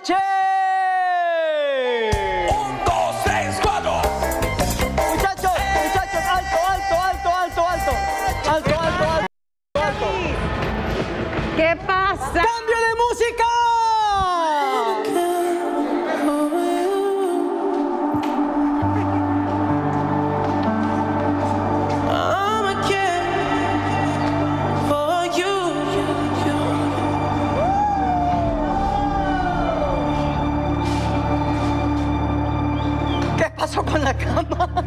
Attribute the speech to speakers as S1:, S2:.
S1: H.
S2: Un, dos, tres, cuatro.
S1: Muchachos, muchachos, alto, alto, alto, alto, alto. Alto, alto, alto, alto.
S3: ¿Qué pasa?
S1: ¡Cambio de música! en la cama.